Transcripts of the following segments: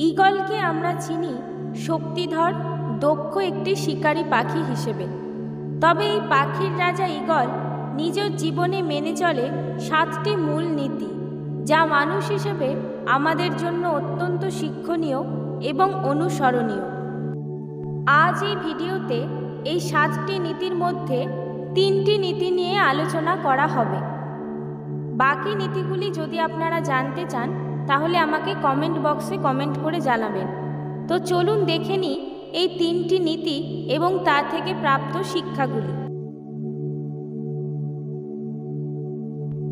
ঈগলকে আমরা চিনি শক্তিধর, দক্ষ একটি শিকারী পাখি হিসেবে। তবে এই পাখির রাজা ঈগল নিজের জীবনে মেনে চলে সাতটি মূল নীতি, যা মানুষ হিসেবে আমাদের জন্য অত্যন্ত শিক্ষণীয় এবং অনুসরণীয়। আজ এই ভিডিওতে এই সাতটি নীতির মধ্যে তিনটি নীতি নিয়ে আলোচনা করা হবে। বাকি নীতিগুলি যদি আপনারা জানতে চান তাহলে আমাকে কমেন্ট বক্সে কমেন্ট করে জানাবেন। তো চলুন দেখে নিই এই তিনটি নীতি এবং তা থেকে প্রাপ্ত শিক্ষাগুলি।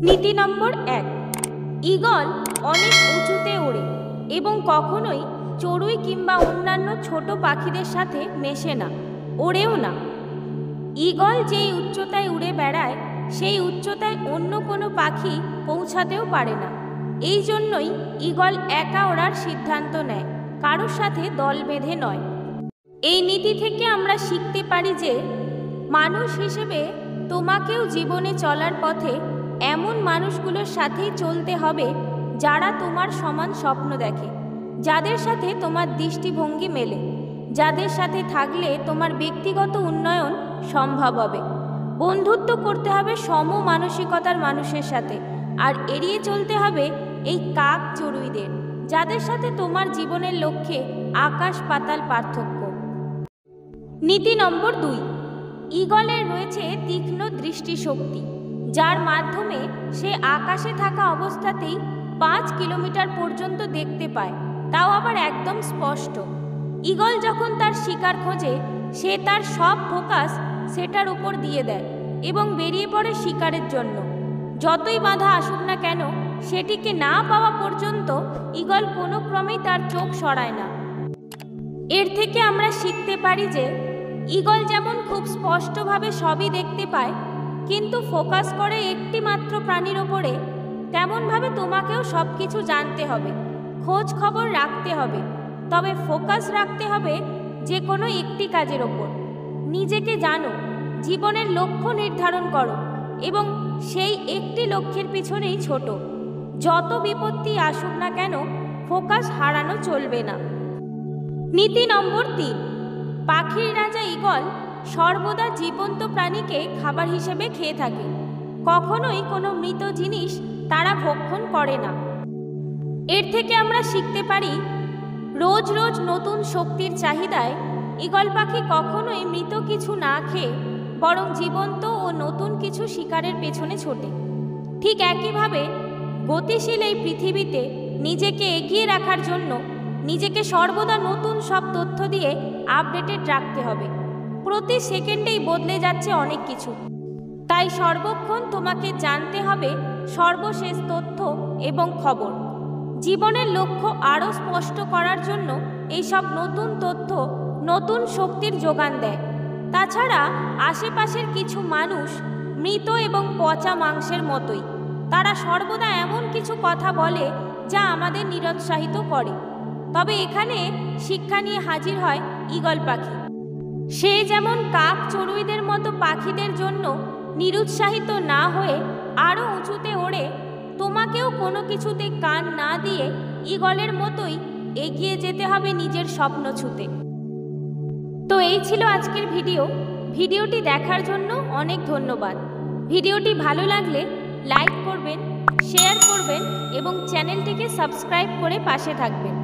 নীতি নম্বর এক, ঈগল অনেক উঁচুতে ওড়ে এবং কখনোই চড়ুই কিংবা অন্যান্য ছোট পাখিদের সাথে মেশে না, ওড়েও না। ঈগল যেই উচ্চতায় উড়ে বেড়ায়, সেই উচ্চতায় অন্য কোনো পাখি পৌঁছাতেও পারে না। এই জন্যই ঈগল একা ওড়ার সিদ্ধান্ত নেয়, কারোর সাথে দল বেঁধে নয়। এই নীতি থেকে আমরা শিখতে পারি যে, মানুষ হিসেবে তোমাকেও জীবনে চলার পথে এমন মানুষগুলোর সাথেই চলতে হবে যারা তোমার সমান স্বপ্ন দেখে, যাদের সাথে তোমার দৃষ্টিভঙ্গি মেলে, যাদের সাথে থাকলে তোমার ব্যক্তিগত উন্নয়ন সম্ভব হবে। বন্ধুত্ব করতে হবে সম মানসিকতার মানুষের সাথে, আর এড়িয়ে চলতে হবে এই কাক চড়ুইদের যাদের সাথে তোমার জীবনের লক্ষ্যে আকাশ পাতাল পার্থক্য। নীতি নম্বর দুই, ঈগলের রয়েছে তীক্ষ্ণ দৃষ্টিশক্তি, যার মাধ্যমে সে আকাশে থাকা অবস্থাতেই পাঁচ কিলোমিটার পর্যন্ত দেখতে পায়, তাও আবার একদম স্পষ্ট। ঈগল যখন তার শিকার খোঁজে, সে তার সব ফোকাস সেটার উপর দিয়ে দেয় এবং বেরিয়ে পড়ে শিকারের জন্য। যতই বাধা আসুক না কেন সেটিকে না পাওয়া পর্যন্ত ঈগল কোনো ক্রমেই তার চোখ সরায় না। এর থেকে আমরা শিখতে পারি যে, ঈগল যেমন খুব স্পষ্টভাবে সবই দেখতে পায়, কিন্তু ফোকাস করে একটি মাত্র প্রাণীর ওপরে, তেমনভাবে তোমাকেও সব কিছু জানতে হবে, খোঁজ খবর রাখতে হবে, তবে ফোকাস রাখতে হবে যে কোনো একটি কাজের ওপর। নিজেকে জানো, জীবনের লক্ষ্য নির্ধারণ করো, এবং সেই একটি লক্ষ্যের পিছনেই ছোট। যত বিপত্তি আসুক না কেন, ফোকাস হারানো চলবে না। নীতি নম্বর তিন, পাখির রাজা ঈগল সর্বদা জীবন্ত প্রাণীকে খাবার হিসেবে খেয়ে থাকে। কখনোই কোনো মৃত জিনিস তারা ভক্ষণ করে না। এর থেকে আমরা শিখতে পারি, রোজ রোজ নতুন শক্তির চাহিদায় ঈগল পাখি কখনোই মৃত কিছু না খেয়ে বরং জীবন্ত ও নতুন কিছু শিকারের পেছনে ছোটে। ঠিক একইভাবে গতিশীল এই পৃথিবীতে নিজেকে এগিয়ে রাখার জন্য নিজেকে সর্বদা নতুন সব তথ্য দিয়ে আপডেটেড রাখতে হবে। প্রতি সেকেন্ডেই বদলে যাচ্ছে অনেক কিছু। তাই সর্বক্ষণ তোমাকে জানতে হবে সর্বশেষ তথ্য এবং খবর। জীবনের লক্ষ্য আরও স্পষ্ট করার জন্য এইসব নতুন তথ্য নতুন শক্তির যোগান দেয়। তাছাড়া আশেপাশের কিছু মানুষ মৃত এবং পচা মাংসের মতোই। তারা সর্বদা এমন কিছু কথা বলে যা আমাদের নিরুৎসাহিত করে। তবে এখানে শিক্ষা নিয়ে হাজির হয় ঈগল পাখি। সে যেমন কাক চড়ুইদের মতো পাখিদের জন্য নিরুৎসাহিত না হয়ে আরও উঁচুতে ওড়ে, তোমাকেও কোনো কিছুতে কান না দিয়ে ঈগলের মতোই এগিয়ে যেতে হবে নিজের স্বপ্ন ছুতে। তো এই ছিল আজকের ভিডিও। ভিডিওটি দেখার জন্য অনেক ধন্যবাদ। ভিডিওটি ভালো লাগলে লাইক করবেন শেয়ার করবেন এবং চ্যানেলটিকে সাবস্ক্রাইব করে পাশে থাকবেন।